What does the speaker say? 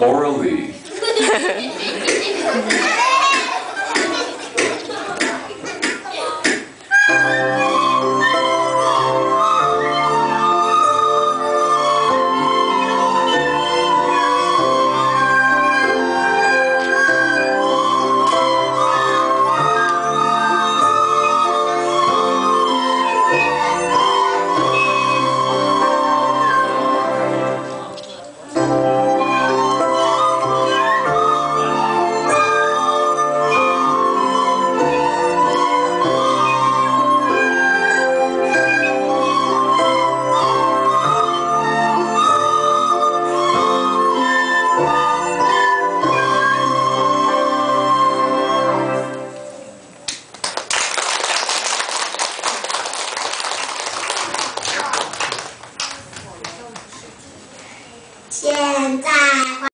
Orally. 现在。